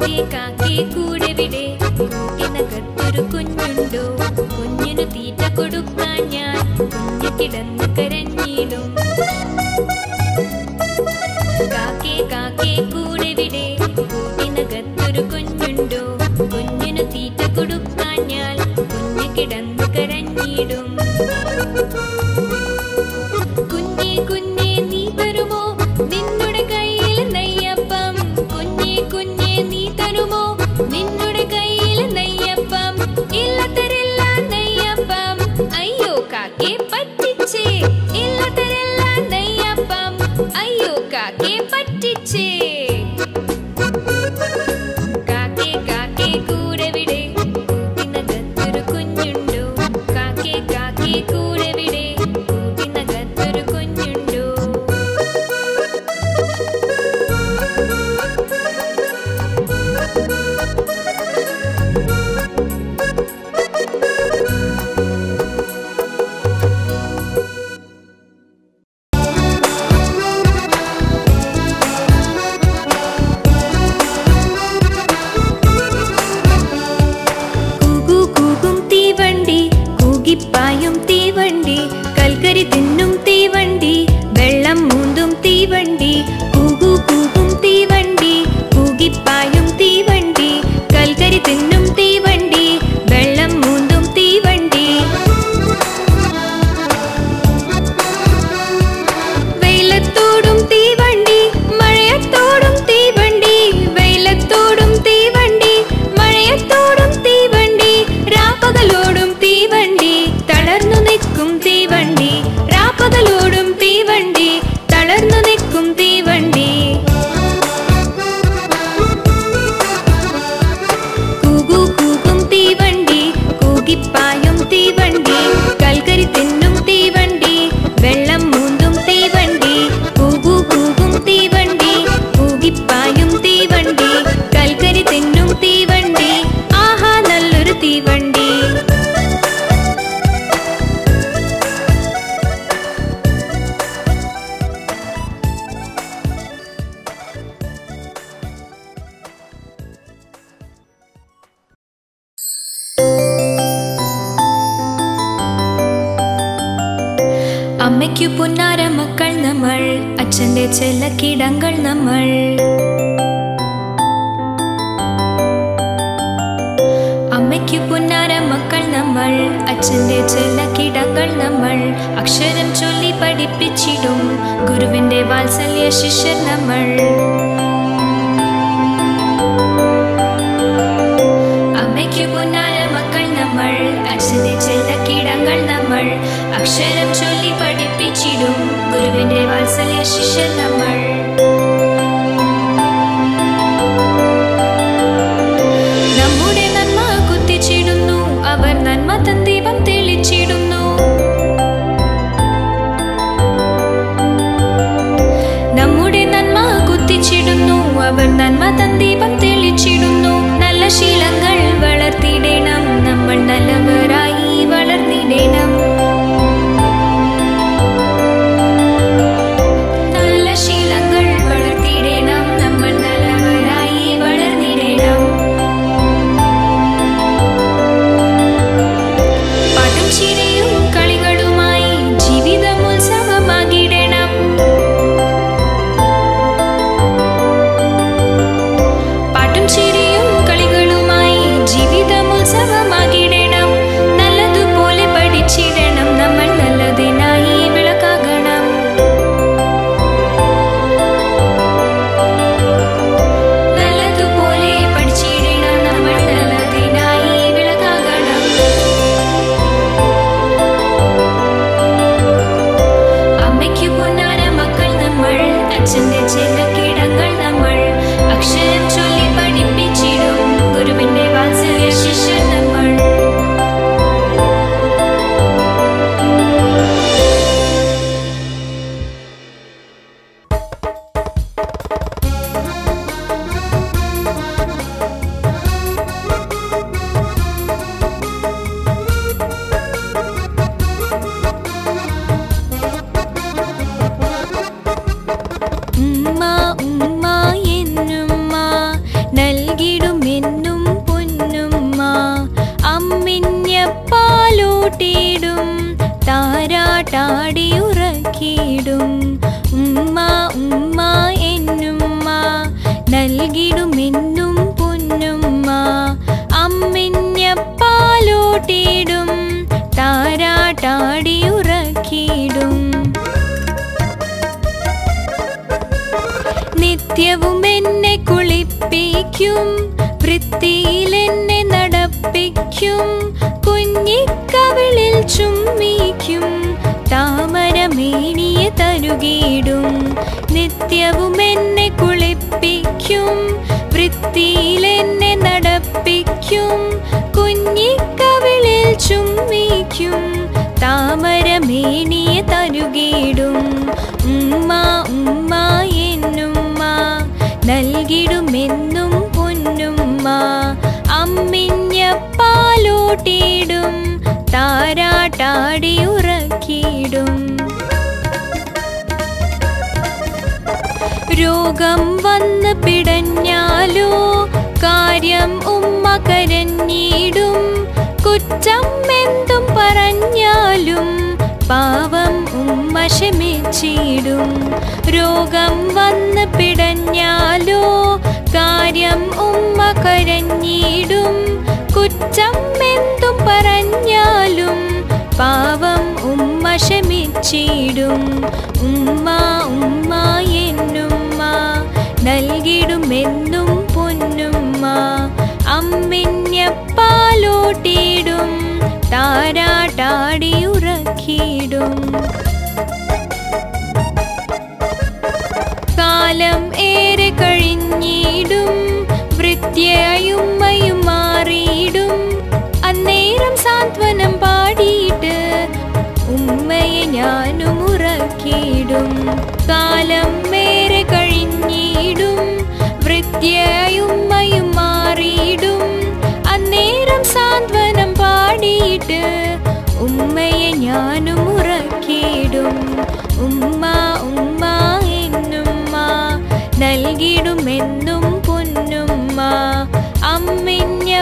കുഞ്ഞി കാക്കി കൂടെവിടെ കൂട്ടിനകത്തൊരു കുഞ്ഞുണ്ടോ? കുഞ്ഞിനു തീറ്റ കൊടുക്കാൻ ഞാൻ കുഞ്ഞു കിടന്നു കരഞ്ഞിടും. Bernal താരാട്ടാടിയുറക്കിടും ഉമ്മ ഉമ്മ എന്നുമ്മ നൽകിടുമെന്നും പൊന്നുമ്മ. അമ്മിഞ്ഞപ്പാലോട്ടിയിടും താരാട്ടാടിയുറക്കിയിടും. നിത്യവും എന്നെ കുളിപ്പിക്കും വൃത്തിയിൽ എന്നെ നടപ്പിക്കും കുഞ്ഞിക്കവിളിൽ ചുമ്മിക്കും തരുകിടും നിത്യവും എന്നെ കുളിപ്പിക്കും. വൃത്തിയിൽ എന്നെ നടപ്പിക്കും. കുഞ്ഞിക്കവിളിൽ ചുമ്മിക്കും താമരമേണിയെ തരുകിടും ഉമ്മ ഉമ്മ എന്നുമ്മ നൽകിടുമെന്നും പൊന്നുമ്മ. അമ്മിഞ്ഞപ്പാലൂട്ടിടും താരാട്ടാടിയുറക്കിടും രോഗം വന്ന് പിടഞ്ഞാലോ? കാര്യം ഉമ്മ കരഞ്ഞിടും. കുറ്റം എന്തും പറഞ്ഞാലും പാവം ഉമ്മ ക്ഷമിച്ചിടും. രോഗം വന്ന് പിടഞ്ഞാലോ? കാര്യം ഉമ്മ കരഞ്ഞിടും. കുറ്റം എന്തും പറഞ്ഞാലും പാവം ഉമ്മ ക്ഷമിച്ചിടും. ഉമ്മ ഉമ്മ എന്നുമ്മ നൽകിടുമെന്നും പൊന്നുമ്മ. അമ്മിഞ്ഞപ്പാലോട്ടിടും താരാട്ടാടിയുറക്കിയിടും. കാലം ഏറെ കഴിഞ്ഞിടും വൃത്യയുമ്മയും മാറിയിടും. അന്നേരം സാന്ത്വനം പാടിയിട്ട് ഉമ്മയെ ഞാനും ഉറക്കിയിടും കാലം വൃത്യയുമ്മയും മാറിയിടും. അന്നേരം സാന്ത്വനം പാടിയിട്ട് ഉമ്മയെ ഞാനും ഉറക്കിയിടും. ഉമ്മ ഉമ്മ എന്നുമ്മ നൽകിടുമെന്നും പൊന്നുമ്മ അമ്മിഞ്ഞപ്പാലൂട്ടിടും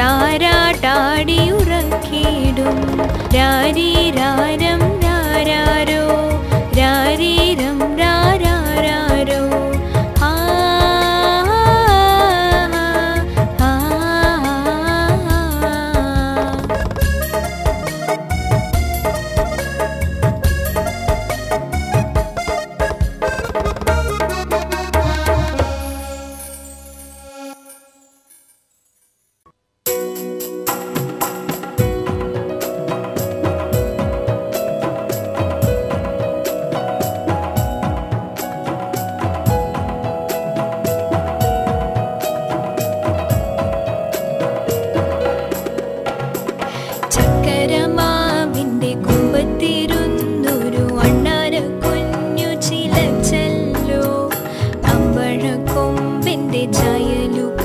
താരാട്ടാടിയുറക്കിടും രാരീരാരം രാരാരോ രാരീരം.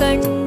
கண்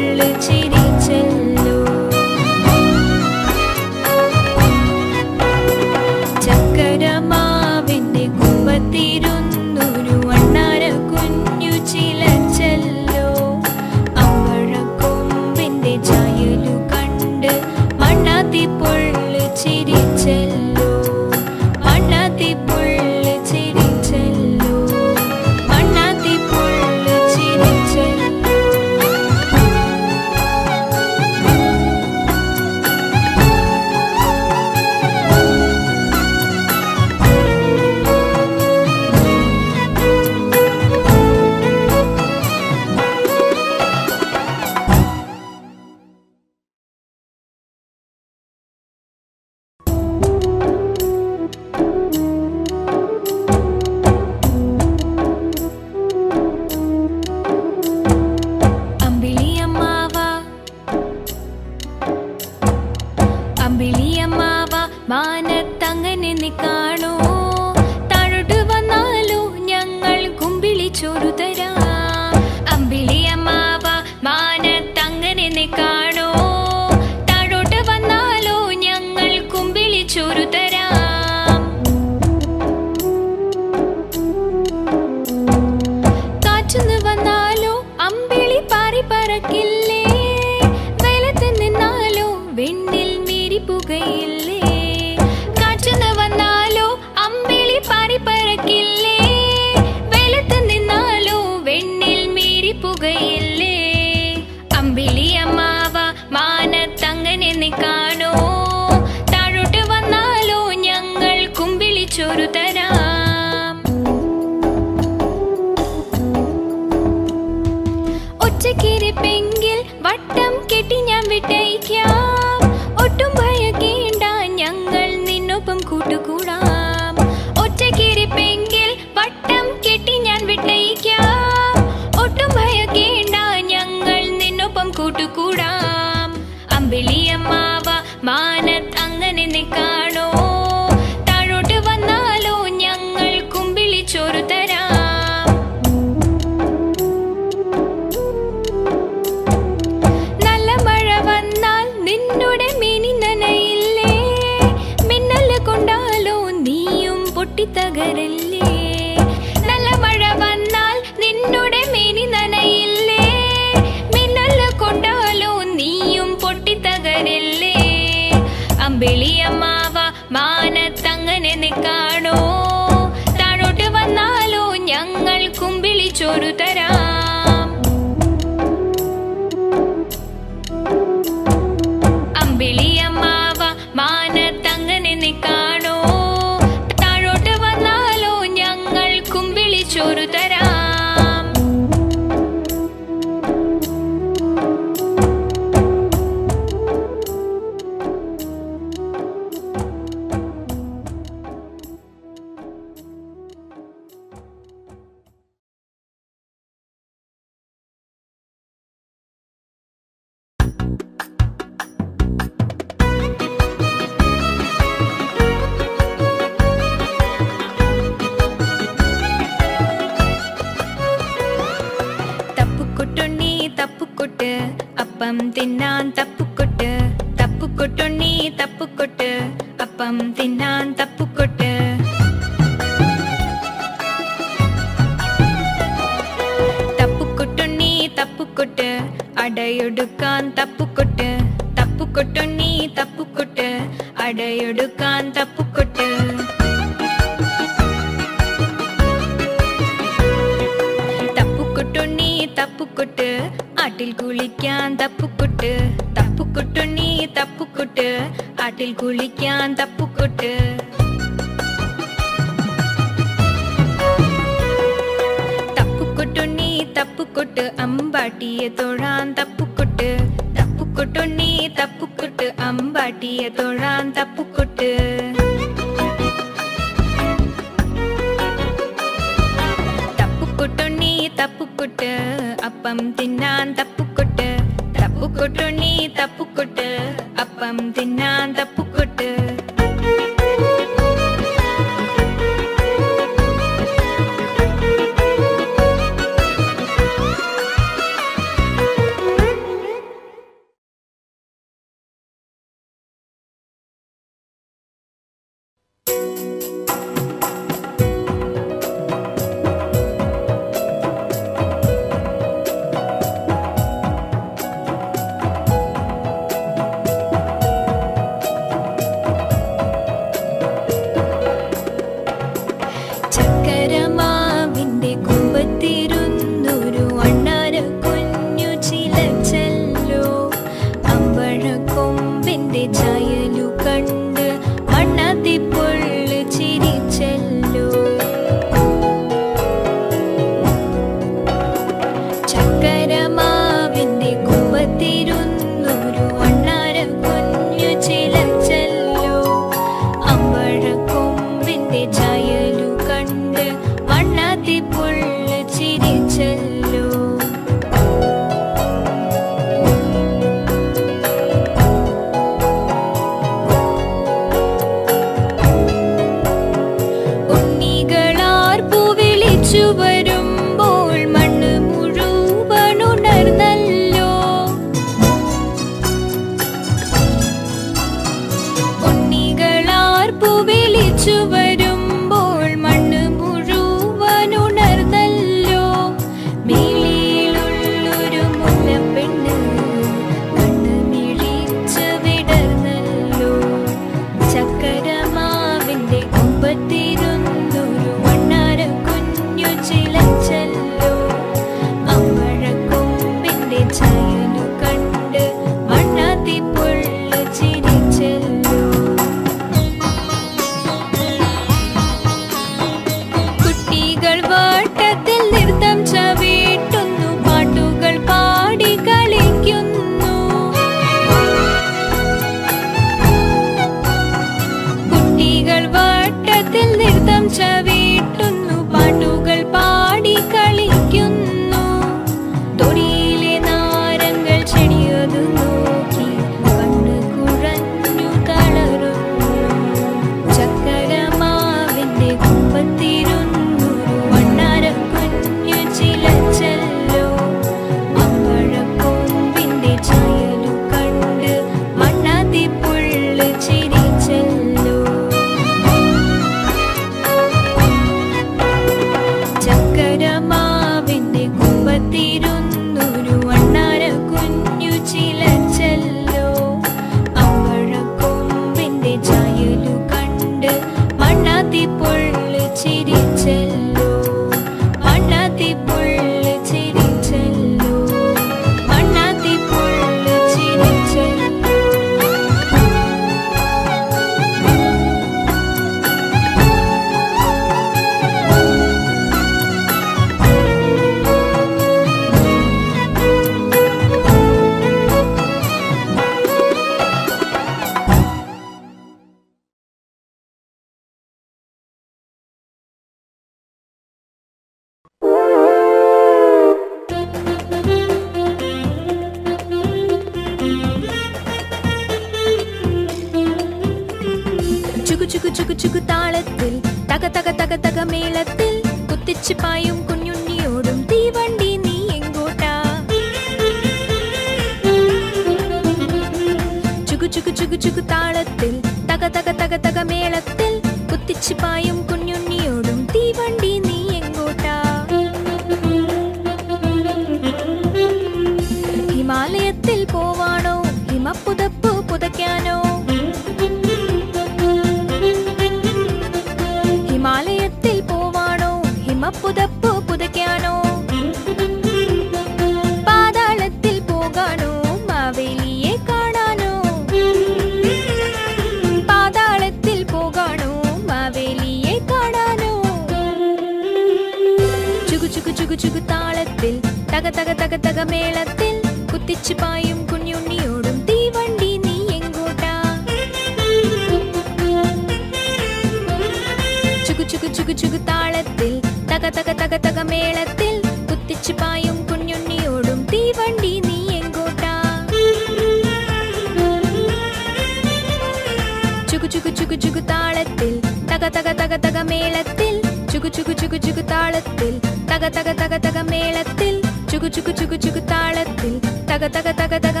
மேளத்தில் சுகு சுகு சுகு சுகு தாளத்தில் தக தக தக தக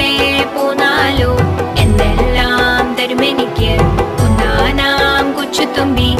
കൂടെ പോന്നാലോ? എന്നെല്ലാം തരുമെനിക്ക് കൊച്ചു തുമ്പി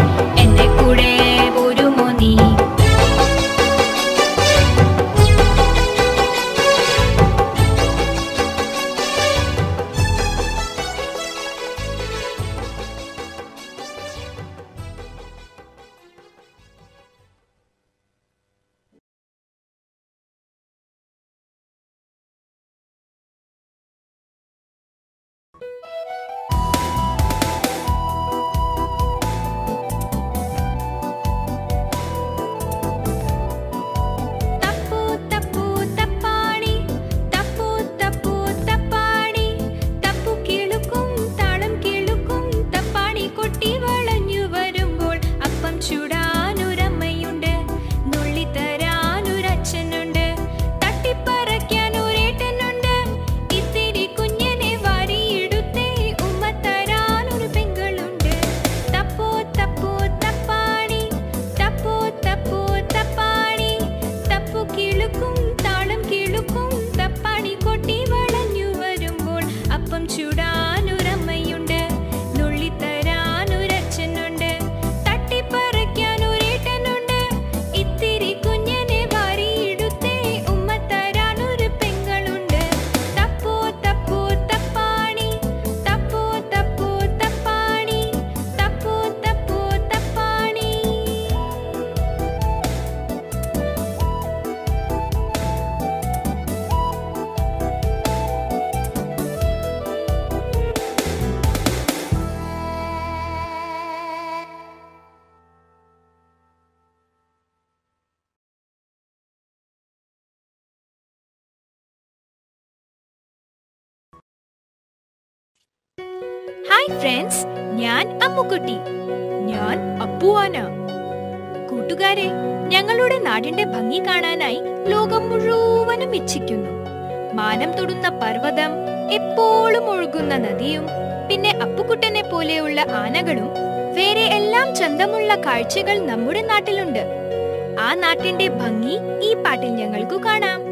ഹായ് ഫ്രണ്ട്സ് ഞാൻ അമ്മുക്കുട്ടി. ഞാൻ അപ്പുവാന. കൂട്ടുകാരെ ഞങ്ങളുടെ നാടിന്റെ ഭംഗി കാണാനായി ലോകം മുഴുവനും ഇച്ഛിക്കുന്നു. മാനം തൊടുന്ന പർവതം എപ്പോഴും ഒഴുകുന്ന നദിയും പിന്നെ അപ്പുക്കുട്ടനെ പോലെയുള്ള ആനകളും വേറെ എല്ലാം ചന്തമുള്ള കാഴ്ചകൾ നമ്മുടെ നാട്ടിലുണ്ട്. ആ നാട്ടിന്റെ ഭംഗി ഈ പാട്ടിൽ ഞങ്ങൾക്കു കാണാം.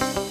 Bye.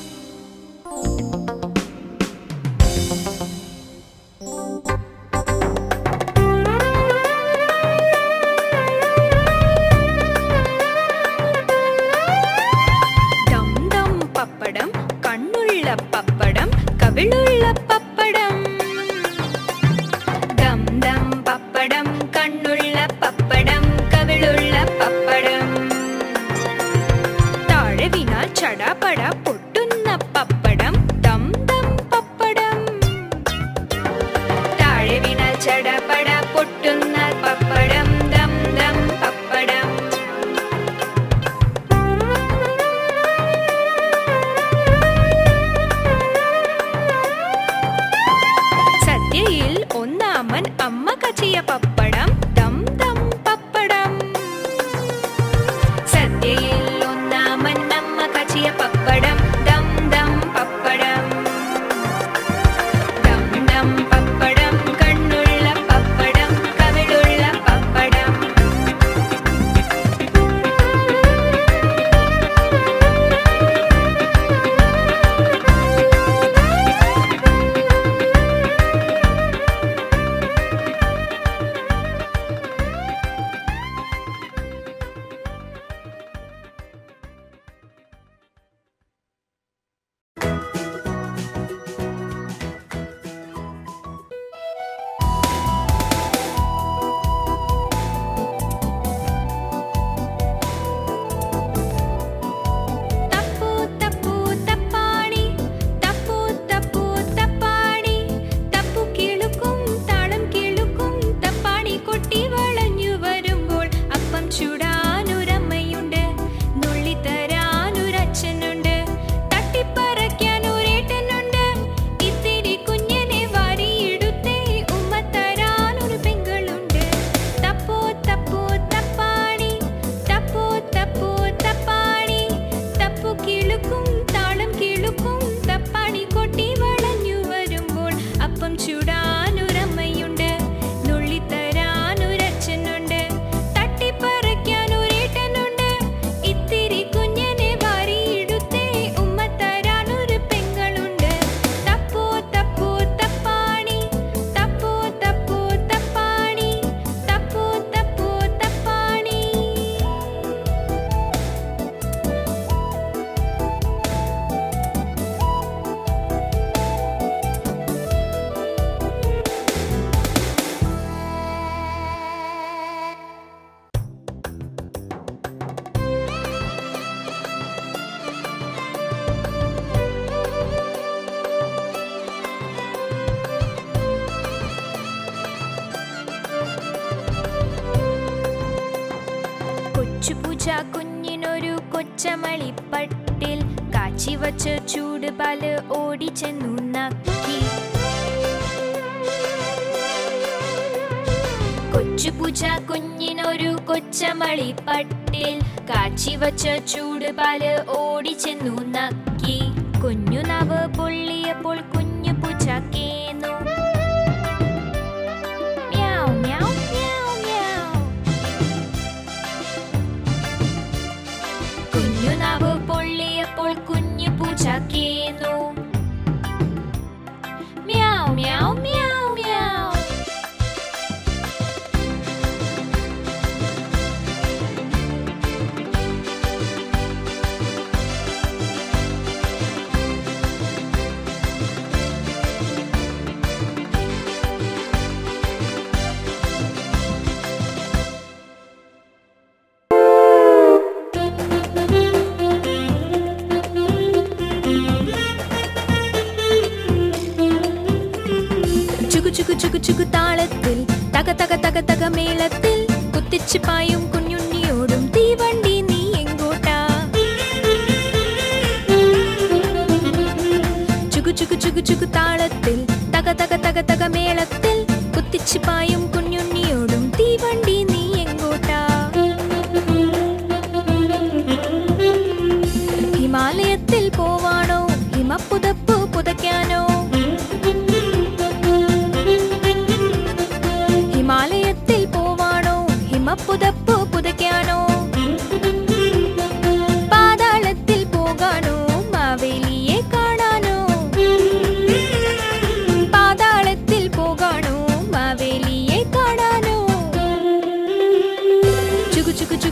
കൊച്ചുപൂച്ച കുഞ്ഞിനൊരു കൊച്ചമളി പട്ടിൽ. കാച്ചി വച്ച ചൂടുപാൽ ഓടിച്ചെന്നു നക്കി. കുഞ്ഞു നവ് പൊള്ളിയപ്പോൾ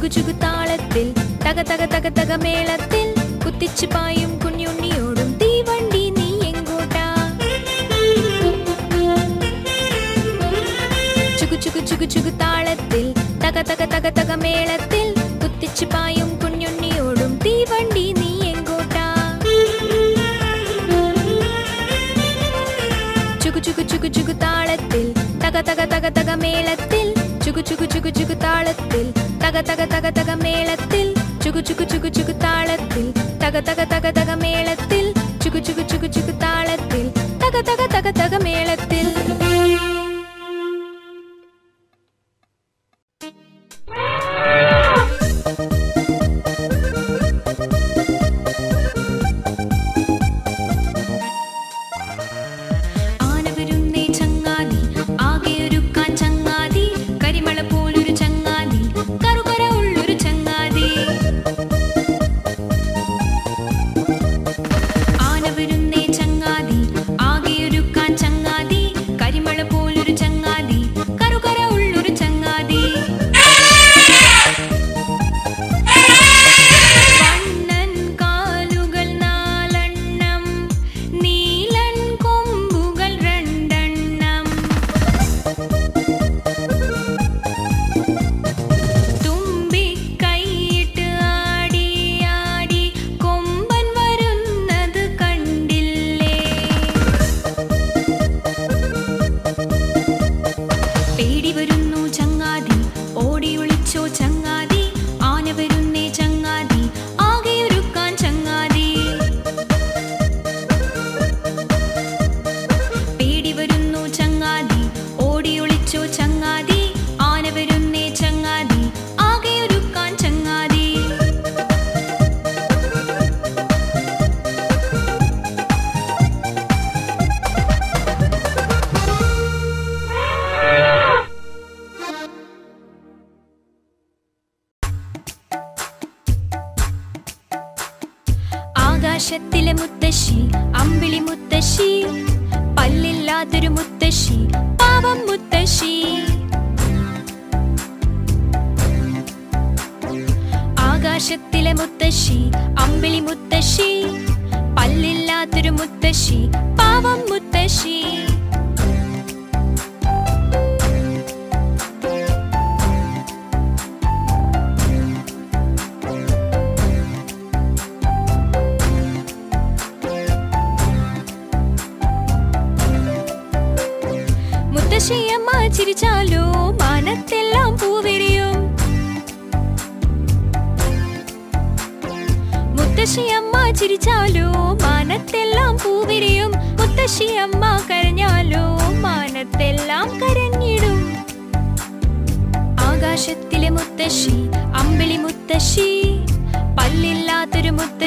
ചുകുചുകു താളത്തിൽ തക തക തക തക മേളത്തിൽ കുത്തിച്ചു പായും കുഞ്ഞുണ്ണിയോടും തീവണ്ടി നീ എങ്കോട്ടാ ചുകുചുകു ചുകുചുകു താളത്തിൽ തക തക തക തക മേളത്തിൽ കുത്തിച്ചു പായും കുഞ്ഞുണ്ണിയോടും തീവണ്ടി നീ എങ്കോട്ടാ ചുകുചുകു ചുകുചുകു താളത്തിൽ തക തക തക തക മേളത്തിൽ தக தக தக தக மேளத்தில் சுகு சுகு சுகு சுகு தாளத்தில் தக தக தக தக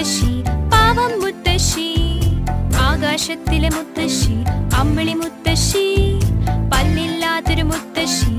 മുത്തശ്ശി പാവം മുത്തശ്ശി ആകാശത്തിലെ മുത്തശ്ശി അമ്മിളി മുത്തശ്ശി പല്ലില്ലാത്തൊരു മുത്തശ്ശി.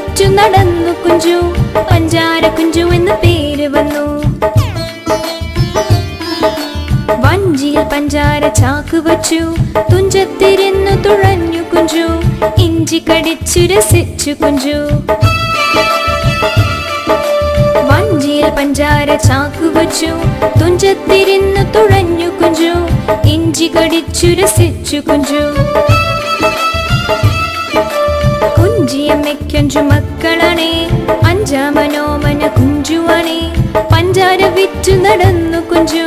ചുറ്റു നടന്നു കുഞ്ചു. പഞ്ചാര കുഞ്ചു എന്ന് പേര് വന്നു. വഞ്ചിയിൽ പഞ്ചാര ചാക്ക് വച്ചു. തുഞ്ചത്തിരുന്നു തുഴഞ്ഞു കുഞ്ചു. ഇഞ്ചി കടിച്ചു രസിച്ചു കുഞ്ചു. വഞ്ചിയിൽ പഞ്ചാര ചാക്ക് വച്ചു. തുഞ്ചത്തിരുന്നു തുഴഞ്ഞു കുഞ്ചു. ഇഞ്ചി കടിച്ചു രസിച്ചു കുഞ്ചു. അമ്മയ്ക്കഞ്ചു മക്കളണേ അഞ്ചാമനോമന കുഞ്ചുവണേ. പഞ്ചാര വിറ്റു നടന്നു കുഞ്ചു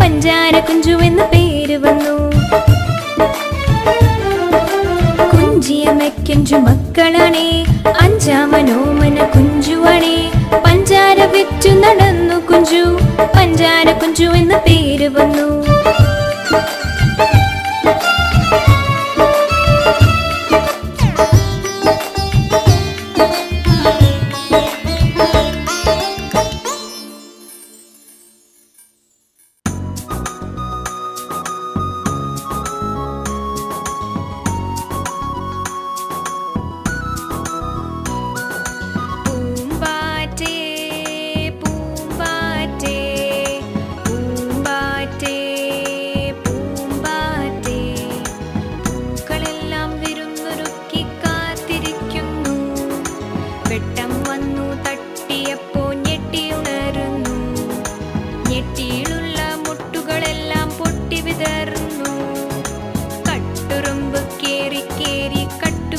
പഞ്ചാര കുഞ്ചു എന്ന പേര് വന്നു. കുഞ്ചിയമ്മയ്ക്കഞ്ചു മക്കളണേ അഞ്ചാമനോമന കുഞ്ചുവണേ. പഞ്ചാര വിറ്റു നടന്നു കുഞ്ചു പഞ്ചാര കുഞ്ചു എന്ന പേര് വന്നു.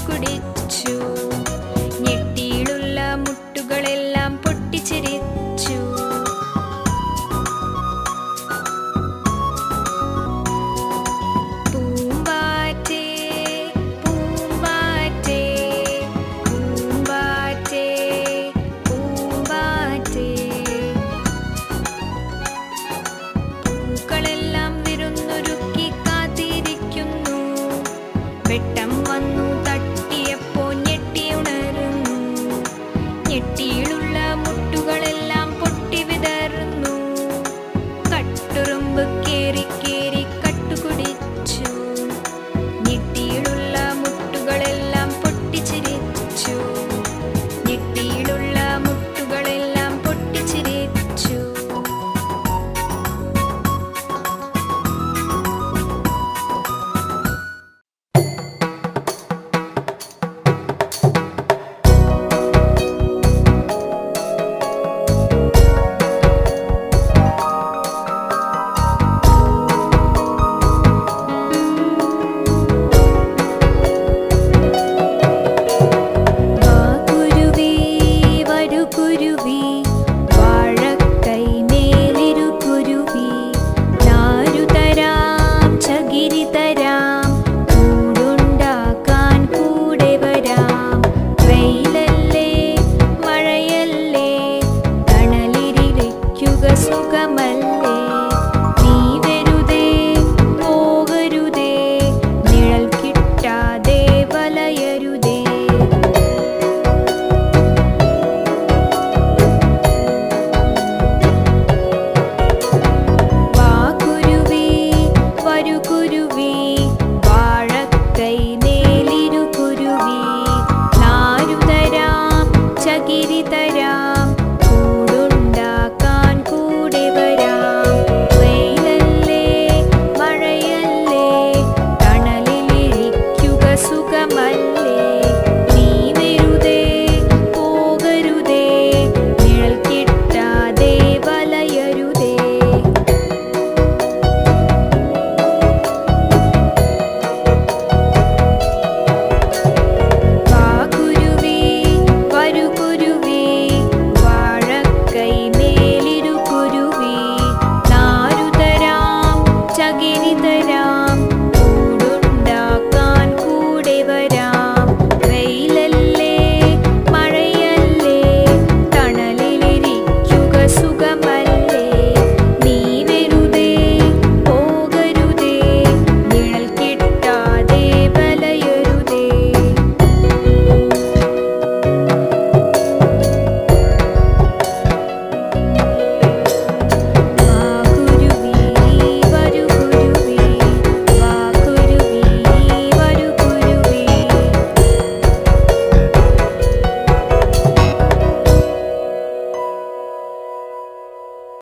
குடிக்க